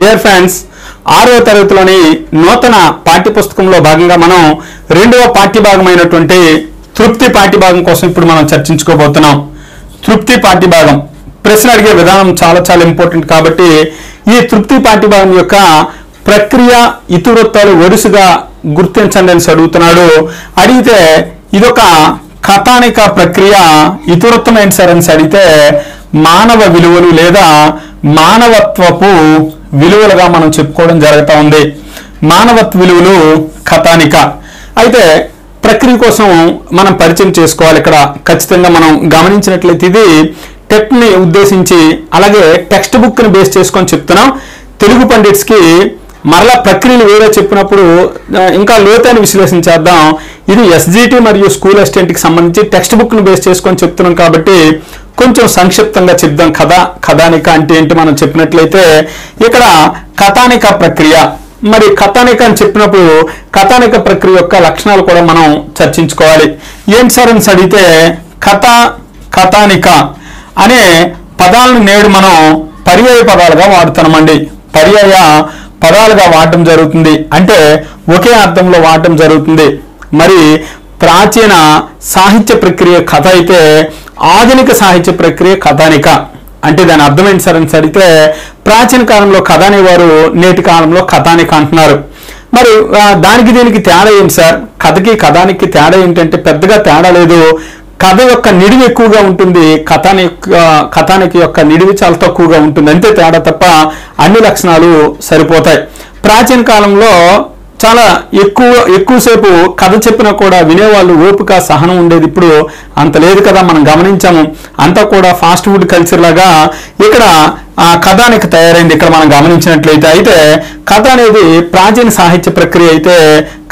Dear friends ఆరవ తరగతిలోని నూతన పాఠ్యపుస్తకంలో భాగంగా మనం రెండవ పాఠ్యభాగమైనటువంటి తృప్తి పాఠ్యభాగం కోసం ఇప్పుడు మనం చర్చించుకోబోతున్నాం. తృప్తి పాఠ్యభాగం. ప్రశ్న అడిగే విధానం చాలా చాలా ఇంపార్టెంట్ కాబట్టి ఈ తృప్తి పాఠ్యభాగం యొక్క ప్రక్రియ ఇతివృత్తాలు వరుసగా గుర్తించండి అని అడుగుతున్నాడు. అడిగితే ఇదొక కథానిక ప్రక్రియ ఇతివృత్తం ఏంటి సార్ అని అడిగితే మానవ విలువలు లేదా మానవత్వపు విలువలుగా మనం చెప్పుకోవడం జరుగుతూ ఉంది. మానవత్వ విలువలు కథానిక. అయితే ప్రక్రియ కోసం మనం పరిచయం చేసుకోవాలి ఇక్కడ. ఖచ్చితంగా మనం గమనించినట్లయితే ఇది టెట్ని ఉద్దేశించి అలాగే టెక్స్ట్ బుక్ని బేస్ చేసుకొని చెప్తున్నాం. తెలుగు పండిట్స్కి మరలా ప్రక్రియలు వేరే చెప్పినప్పుడు ఇంకా లోతైన విశ్లేషణ చేద్దాం. ఇది ఎస్జిటి మరియు స్కూల్ అసిస్టెంట్కి సంబంధించి టెక్స్ట్ బుక్ను బేస్ చేసుకొని చెప్తున్నాం కాబట్టి కొంచెం సంక్షిప్తంగా చెప్దాం. కథ కథానిక అంటే ఏంటి మనం చెప్పినట్లయితే ఇక్కడ కథానిక ప్రక్రియ. మరి కథానిక అని చెప్పినప్పుడు కథానిక ప్రక్రియ యొక్క లక్షణాలు కూడా మనం చర్చించుకోవాలి. ఏం సార్ అని అడిగితే కథ కథానిక అనే పదాలను నేడు మనం పర్యాయ పదాలుగా వాడుతున్నామండి పర్యాయ పదాలుగా వాడటం జరుగుతుంది. అంటే ఒకే అర్థంలో వాడటం జరుగుతుంది. మరి ప్రాచీన సాహిత్య ప్రక్రియ కథ అయితే ఆధునిక సాహిత్య ప్రక్రియ కథానిక. అంటే దాని అర్థం ఏంటి సార్ అని అడిగితే ప్రాచీన కాలంలో కథ అనేవారు నేటి కాలంలో కథానిక అంటున్నారు. మరి దానికి దీనికి తేడా ఏంటి సార్? కథకి కథానికి తేడా ఏంటంటే పెద్దగా తేడా లేదు. కథ యొక్క నిడివి ఎక్కువగా ఉంటుంది. కథాని యొక్క కథానికి యొక్క నిడివి చాలా తక్కువగా ఉంటుంది. అంతే తేడా తప్ప అన్ని లక్షణాలు సరిపోతాయి. ప్రాచీన కాలంలో చాలా ఎక్కువ ఎక్కువసేపు కథ చెప్పినా కూడా వినేవాళ్ళు ఓపిక సహనం ఉండేది. ఇప్పుడు అంత లేదు కదా మనం గమనించాము. అంతా కూడా ఫాస్ట్ ఫుడ్ కల్చర్ లాగా ఇక్కడ ఆ కథానికి తయారైంది. ఇక్కడ మనం గమనించినట్లయితే అయితే కథ అనేది ప్రాచీన సాహిత్య ప్రక్రియ అయితే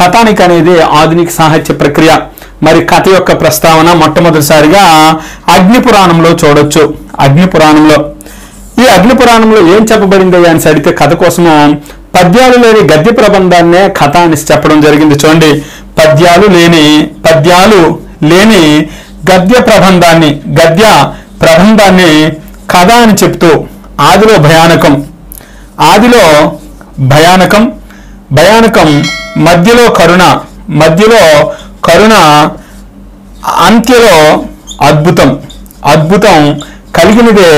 కథానిక అనేది ఆధునిక సాహిత్య ప్రక్రియ. మరి కథ యొక్క ప్రస్తావన మొట్టమొదటిసారిగా అగ్ని పురాణంలో చూడొచ్చు. అగ్ని పురాణంలో. ఈ అగ్ని పురాణంలో ఏం చెప్పబడింది అని అడిగితే కథ కోసము పద్యాలు లేని గద్య ప్రబంధాన్నే కథ అని చెప్పడం జరిగింది. చూడండి పద్యాలు లేని పద్యాలు లేని గద్య ప్రబంధాన్ని గద్య ప్రబంధాన్ని కథ అని చెప్తూ ఆదిలో భయానకం ఆదిలో భయానకం భయానకం మధ్యలో కరుణ మధ్యలో కరుణ అంత్యలో అద్భుతం అద్భుతం కలిగినదే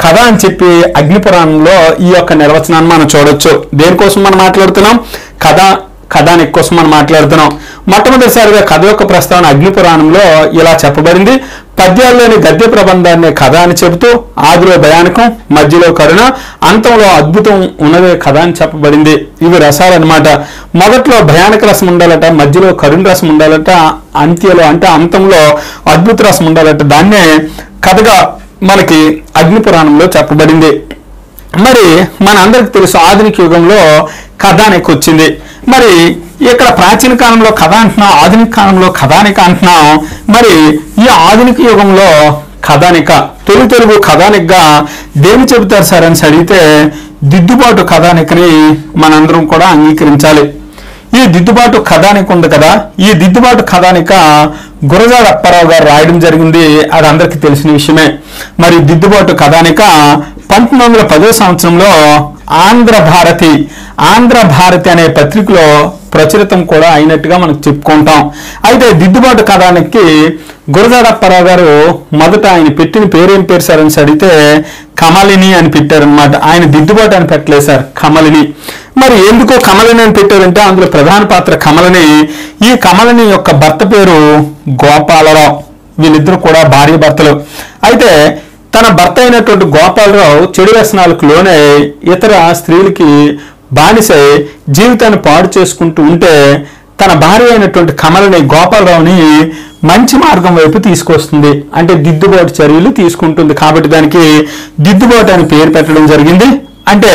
కథ అని చెప్పి అగ్నిపురాణంలో ఈ యొక్క నిర్వచనాన్ని మనం చూడొచ్చు. దేనికోసం మనం మాట్లాడుతున్నాం? కథ కథానికి కోసం మనం మాట్లాడుతున్నాం. మొట్టమొదటిసారిగా కథ యొక్క ప్రస్తావన అగ్నిపురాణంలో ఇలా చెప్పబడింది. పద్యాల్లోని గద్య ప్రబంధాన్ని కథ అని చెబుతూ ఆదిలో భయానకం మధ్యలో కరుణ అంతంలో అద్భుతం ఉన్నదే కథ అని చెప్పబడింది. ఇవి రసాలన్నమాట మొదట్లో భయానక రసం ఉండాలట మధ్యలో కరుణ రసం ఉండాలట అంత్యలో అంటే అంతంలో అద్భుత రసం ఉండాలట. దాన్నే కథగా మనకి అగ్ని పురాణంలో చెప్పబడింది. మరి మన అందరికి తెలుసు ఆధునిక యుగంలో కథానిక వచ్చింది. మరి ఇక్కడ ప్రాచీన కాలంలో కథ అంటున్నాం ఆధునిక కాలంలో కథానిక అంటున్నాం. మరి ఈ ఆధునిక యుగంలో కథానిక తొలి తెలుగు కథానికగా దేని చెబుతారు సార్ అని అడిగితే దిద్దుబాటు కథానికని మనందరం కూడా అంగీకరించాలి. ఈ దిద్దుబాటు కథానిక ఉంది కదా. ఈ దిద్దుబాటు కథానిక గురజాడ అప్పారావు గారు రాయడం జరిగింది. అది అందరికీ తెలిసిన విషయమే. మరి దిద్దుబాటు కథానిక పంతొమ్మిది వందల పదో సంవత్సరంలో ఆంధ్ర భారతి ఆంధ్ర భారతి అనే పత్రికలో ప్రచురితం కూడా అయినట్టుగా మనం చెప్పుకుంటాం. అయితే దిద్దుబాటు కథానికి గురదాడప్పారావు గారు మొదట ఆయన పెట్టిన పేరేం పేరు సార్ అని అడిగితే కమలిని అని పెట్టారనమాట ఆయన దిద్దుబాటు అని పెట్టలేదు సార్ కమలిని. మరి ఎందుకో కమలిని అని పెట్టారంటే అందులో ప్రధాన పాత్ర కమలని. ఈ కమలని యొక్క భర్త పేరు గోపాలరావు. వీళ్ళిద్దరు కూడా భార్య భర్తలు అయితే తన భర్త అయినటువంటి గోపాలరావు చెడు వ్యసనాలకు లోనై ఇతర స్త్రీలకి బానిసై జీవితాన్ని పాడు చేసుకుంటూ ఉంటే తన భార్య అయినటువంటి కమలని గోపాలరావుని మంచి మార్గం వైపు తీసుకొస్తుంది. అంటే దిద్దుబాటు చర్యలు తీసుకుంటుంది. కాబట్టి దానికి దిద్దుబాటు అని పేరు పెట్టడం జరిగింది. అంటే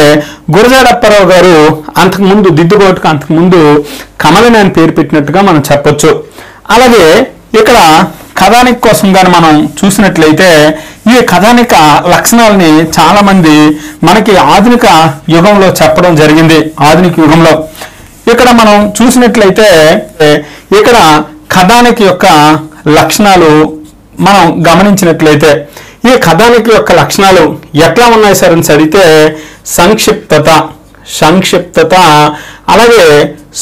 గురజాడప్పారావు గారు అంతకుముందు దిద్దుబాటుకు అంతకుముందు కమలని అని పేరు పెట్టినట్టుగా మనం చెప్పొచ్చు. అలాగే ఇక్కడ కథానిక కోసం కానీ మనం చూసినట్లయితే ఈ కథానిక లక్షణాలని చాలా మంది మనకి ఆధునిక యుగంలో చెప్పడం జరిగింది. ఆధునిక యుగంలో. ఇక్కడ మనం చూసినట్లయితే ఇక్కడ కథానిక యొక్క లక్షణాలు మనం గమనించినట్లయితే ఈ కథానిక యొక్క లక్షణాలు ఎట్లా ఉన్నాయి సార్ అని చదివితే సంక్షిప్తత సంక్షిప్తత అలాగే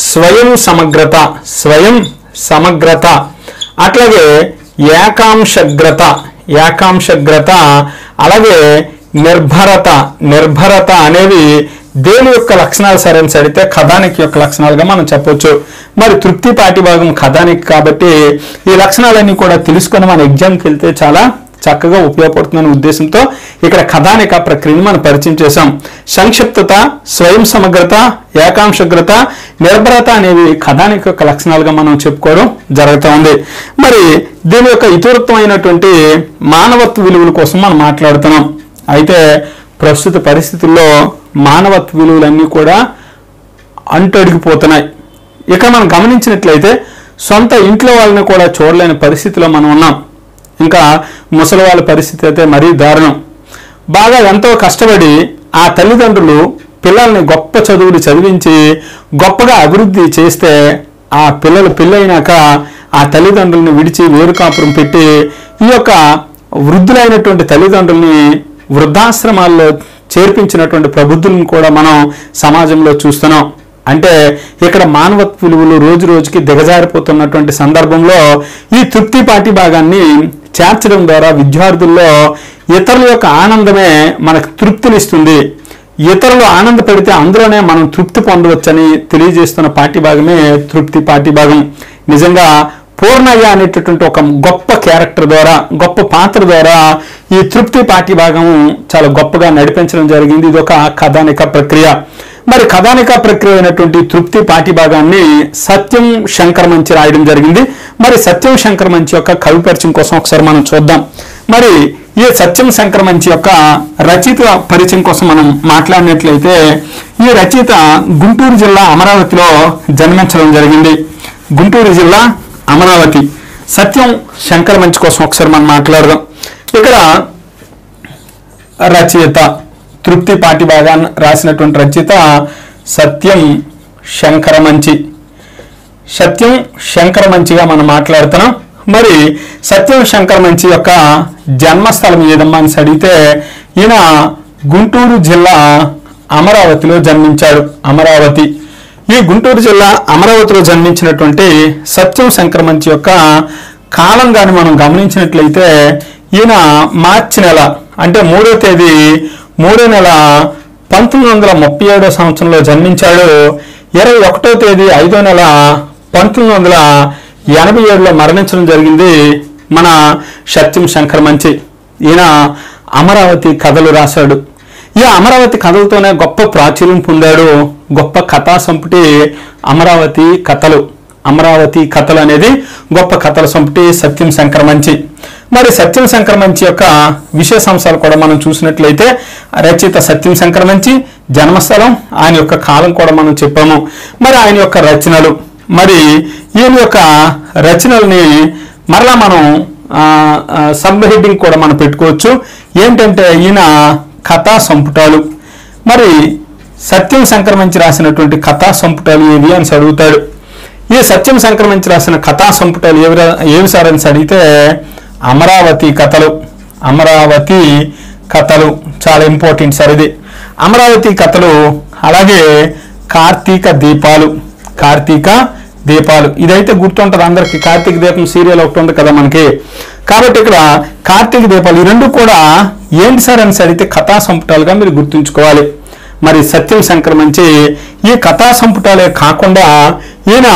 స్వయం సమగ్రత స్వయం సమగ్రత అట్లాగే ఏకాంశగ్రత ఏకాంశగ్రత అలాగే నిర్భరత నిర్భరత అనేవి దేని యొక్క లక్షణాలు సరైన సరితే కథానికి యొక్క లక్షణాలుగా మనం చెప్పొచ్చు. మరి తృప్తి పాఠ్యభాగం కథానికి కాబట్టి ఈ లక్షణాలన్నీ కూడా తెలుసుకొని మన ఎగ్జామ్కి వెళ్తే చాలా చక్కగా ఉపయోగపడుతుందనే ఉద్దేశంతో ఇక్కడ కథానిక ప్రక్రియను మనం పరిచయం చేశాం. సంక్షిప్తత స్వయం సమగ్రత ఏకాంశగ్రత నిర్భరత అనేవి కథానిక యొక్క లక్షణాలుగా మనం చెప్పుకోవడం జరుగుతూ ఉంది. మరి దీని యొక్క ఇతివృత్తమైనటువంటి మానవత్వ విలువల కోసం మనం మాట్లాడుతున్నాం. అయితే ప్రస్తుత పరిస్థితుల్లో మానవత్వ విలువలన్నీ కూడా అంటడిగిపోతున్నాయి. ఇక మనం గమనించినట్లయితే సొంత ఇంట్లో వాళ్ళని కూడా చూడలేని పరిస్థితిలో మనం ఉన్నాం. ఇంకా ముసలి వాళ్ళ పరిస్థితి అయితే మరీ దారుణం. బాగా ఎంతో కష్టపడి ఆ తల్లిదండ్రులు పిల్లల్ని గొప్ప చదువులు చదివించి గొప్పగా అభివృద్ధి చేస్తే ఆ పిల్లలు పెళ్ళైనాక ఆ తల్లిదండ్రుల్ని విడిచి వేరు కాపురం పెట్టి ఈ యొక్క వృద్ధులైనటువంటి తల్లిదండ్రుల్ని వృద్ధాశ్రమాల్లో చేర్పించినటువంటి ప్రబుద్ధులను కూడా మనం సమాజంలో చూస్తున్నాం. అంటే ఇక్కడ మానవత్వ విలువలు రోజు రోజుకి దిగజారిపోతున్నటువంటి సందర్భంలో ఈ తృప్తి పాటి భాగాన్ని చేర్చడం ద్వారా విద్యార్థుల్లో ఇతరుల యొక్క ఆనందమే మనకు తృప్తినిస్తుంది. ఇతరులు ఆనందపడితే అందులోనే మనం తృప్తి పొందవచ్చని తెలియజేస్తున్న పాఠ్యభాగమే తృప్తి పాఠ్యభాగం నిజంగా పూర్ణయ్య అనేటటువంటి ఒక గొప్ప క్యారెక్టర్ ద్వారా గొప్ప పాత్ర ద్వారా ఈ తృప్తి పాఠ్యభాగం చాలా గొప్పగా నడిపించడం జరిగింది. ఇది ఒక కథానిక ప్రక్రియ. మరి కథానిక ప్రక్రియ అయినటువంటి తృప్తి పాఠ్యభాగాన్ని సత్యం శంకర్ మంచి రాయడం జరిగింది. మరి సత్యం శంకర్ మంచి యొక్క కవి పరిచయం కోసం ఒకసారి మనం చూద్దాం. మరి ఈ సత్యం శంకర్ మంచి యొక్క రచయిత పరిచయం కోసం మనం మాట్లాడినట్లయితే ఈ రచయిత గుంటూరు జిల్లా అమరావతిలో జన్మించడం జరిగింది. గుంటూరు జిల్లా అమరావతి. సత్యం శంకర్ మంచి కోసం ఒకసారి మనం మాట్లాడదాం. ఇక్కడ రచయిత తృప్తి పాటిభాగాన్ని రాసినటువంటి రచయిత సత్యం శంకరమంచి. సత్యం శంకరమంచిగా మనం మాట్లాడుతున్నాం. మరి సత్యం శంకరమంచి యొక్క జన్మస్థలం ఏదమ్మా అని అడిగితే ఈయన గుంటూరు జిల్లా అమరావతిలో జన్మించాడు. అమరావతి. ఈ గుంటూరు జిల్లా అమరావతిలో జన్మించినటువంటి సత్యం శంకరమంచి యొక్క కాలం కానీ మనం గమనించినట్లయితే ఈయన మార్చి నెల అంటే మూడో తేదీ మూడో నెల పంతొమ్మిది వందల ముప్పై ఏడో సంవత్సరంలో జన్మించాడు. ఇరవై ఒకటో తేదీ ఐదో నెల పంతొమ్మిది వందల ఎనభై ఏడులో మరణించడం జరిగింది మన సత్యం శంకర్ మంచి. ఈయన అమరావతి కథలు రాశాడు. ఈ అమరావతి కథలతోనే గొప్ప ప్రాచుర్యం పొందాడు. గొప్ప కథా సంపుటి అమరావతి కథలు. అమరావతి కథలు అనేది గొప్ప కథల సంపుటి సత్యం శంకర్ మంచి. మరి సత్యం శంకర్ మంచి యొక్క విశేష అంశాలు కూడా మనం చూసినట్లయితే రచయిత సత్యం శంకర్ మంచి జన్మస్థలం ఆయన యొక్క కాలం కూడా మనం చెప్పాము. మరి ఆయన యొక్క రచనలు. మరి ఈయన యొక్క రచనల్ని మరలా మనం సబ్ హెడ్డింగ్ కూడా మనం పెట్టుకోవచ్చు. ఏంటంటే ఈయన కథా సంపుటాలు. మరి సత్యం సంక్రమించి రాసినటువంటి కథా సంపుటాలు ఏవి అని అడుగుతాడు. ఈ సత్యం సంక్రమించి రాసిన కథా సంపుటాలు ఏవి ఏవి సార్ అని అడిగితే అమరావతి కథలు అమరావతి కథలు చాలా ఇంపార్టెంట్ సార్ ఇది. అమరావతి కథలు అలాగే కార్తీక దీపాలు కార్తీక దీపాలు. ఇదైతే గుర్తుంటది అందరికి. కార్తీక దీపం సీరియల్ ఒకటి ఉంది కదా మనకి. కాబట్టి ఇక్కడ కార్తీక దీపాలు ఈ రెండు కూడా ఏంటి సార్ అని అడిగితే కథా సంపుటాలుగా మీరు గుర్తుంచుకోవాలి. మరి సత్యం సంక్రమించి ఈ కథా సంపుటాలే కాకుండా ఈయన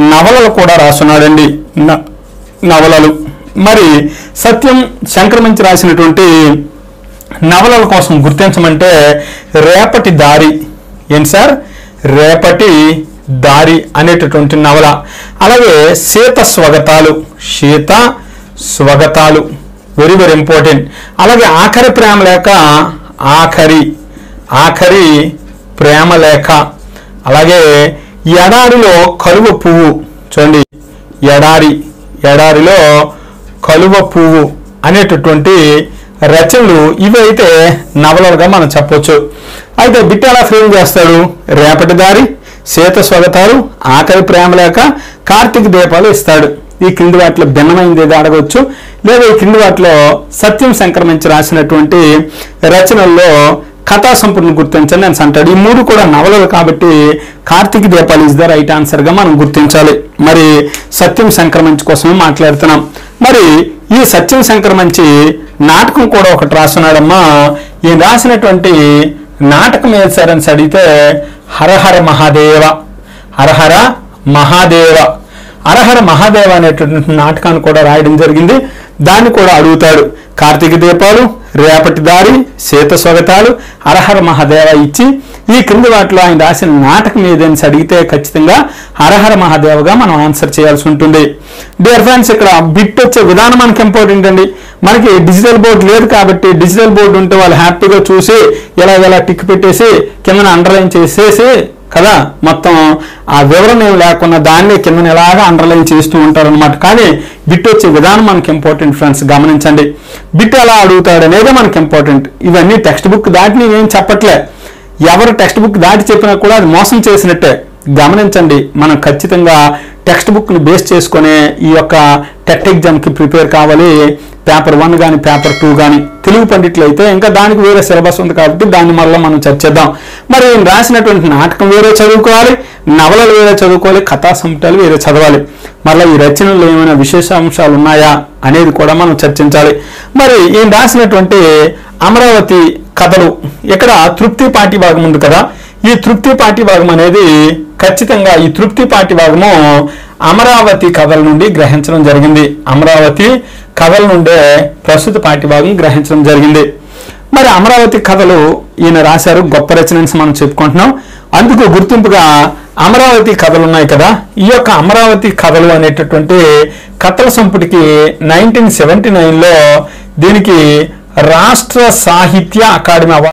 నవలలు కూడా రాస్తున్నాడండి. న- నవలలు. మరి సత్యం సంక్రమించి రాసినటువంటి నవలల కోసం గుర్తించమంటే రేపటి దారి. ఏంటి సార్? రేపటి దారి అనేటటువంటి నవల. అలాగే Sita Swagatalu. Sita Swagatalu. Very very important అలాగే ఆఖరి ప్రేమ లేక ఆఖరి ఆఖరి ప్రేమలేఖ అలాగే ఎడారిలో కలువ పువ్వు. చూడండి ఎడారి ఎడారిలో కలువ పువ్వు అనేటటువంటి రచనలు ఇవైతే నవలలుగా మనం చెప్పొచ్చు. అయితే బిట్ ఫ్రేమ్ చేస్తాడు రేపటి దారి సీత స్వగతాలు ఆఖరి ప్రేమలేక కార్తీక దీపాలు ఇస్తాడు. ఈ క్రింది వాటిలో భిన్నమైంది ఏదో అడగవచ్చు లేదా ఈ క్రింది వాటిలో సత్యం సంక్రమించి రాసినటువంటి రచనల్లో కథా సంపూర్ణ గుర్తించండి అని అంటాడు. ఈ మూడు కూడా నవలలు కాబట్టి కార్తీక దీపాలు ఇస్ ద రైట్ ఆన్సర్గా మనం గుర్తించాలి. మరి సత్యం సంక్రమించి కోసమే మాట్లాడుతున్నాం. మరి ఈ సత్యం సంక్రమించి నాటకం కూడా ఒకటి రాస్తున్నాడమ్మా. ఈ రాసినటువంటి నాటకం ఏది సార్ అని అడిగితే హరహర మహాదేవ హరహర మహాదేవ. అరహర మహాదేవ అనేటువంటి నాటకాన్ని కూడా రాయడం జరిగింది. దాన్ని కూడా అడుగుతాడు. కార్తీక దీపాలు రేపటి దారి సీత స్వగతాలు హరహర మహాదేవ ఇచ్చి ఈ క్రింది వాటిలో ఆయన రాసిన నాటకం ఏదైనా అడిగితే ఖచ్చితంగా హరహర మహాదేవగా మనం ఆన్సర్ చేయాల్సి ఉంటుంది. డియర్ ఫ్రెండ్స్ ఇక్కడ బిట్ వచ్చే విధానం మనకి ఇంపార్టెంట్ అండి. మనకి డిజిటల్ బోర్డు లేదు కాబట్టి డిజిటల్ బోర్డు ఉంటే వాళ్ళు హ్యాపీగా చూసి ఇలా ఇలా టిక్ పెట్టేసి కింద అండర్లైన్ చేసేసి కదా? మొత్తం ఆ వివరణ ఏం లేకుండా దాన్ని కింద ఎలాగా అండర్లైన్ చేస్తూ ఉంటారు అనమాట కానీ బిట్ వచ్చే విధానం మనకి ఇంపార్టెంట్ ఫ్రెండ్స్ గమనించండి. బిట్ ఎలా అడుగుతాడు అనేది మనకి ఇంపార్టెంట్ ఇవన్నీ టెక్స్ట్ బుక్ దాటిని నేనేం చెప్పట్లే. ఎవరు టెక్స్ట్ బుక్ దాటి చెప్పినా కూడా అది మోసం చేసినట్టే. గమనించండి మనం ఖచ్చితంగా టెక్స్ట్ బుక్ని బేస్ చేసుకునే ఈ యొక్క టెట్ ఎగ్జామ్కి ప్రిపేర్ కావాలి. పేపర్ వన్ కానీ పేపర్ టూ కానీ తెలుగు పండిట్లు అయితే ఇంకా దానికి వేరే సిలబస్ ఉంది కాబట్టి దాన్ని మరలా మనం చర్చిద్దాం. మరి ఈయన రాసినటువంటి నాటకం వేరే చదువుకోవాలి నవలలు వేరే చదువుకోవాలి కథా సంపుటాలు వేరే చదవాలి. మళ్ళీ ఈ రచనలో ఏమైనా విశేష అంశాలు ఉన్నాయా అనేది కూడా మనం చర్చించాలి. మరి ఈయన రాసినటువంటి అమరావతి కథలు ఇక్కడ తృప్తి పాటి భాగం ఉంది కదా. ఈ తృప్తి పాటి భాగం అనేది ఖచ్చితంగా ఈ తృప్తి పాటి భాగము అమరావతి కథల నుండి గ్రహించడం జరిగింది. అమరావతి కథల నుండే ప్రస్తుత పాటి భాగం గ్రహించడం జరిగింది. మరి అమరావతి కథలు ఈయన రాశారు గొప్ప రచనని మనం చెప్పుకుంటున్నాం. అందుకు గుర్తింపుగా అమరావతి కథలు ఉన్నాయి కదా. ఈ యొక్క అమరావతి కథలు అనేటటువంటి కథల సంపుటికి నైన్టీన్ సెవెంటీ నైన్లో దీనికి రాష్ట్ర సాహిత్య అకాడమీ అవార్డు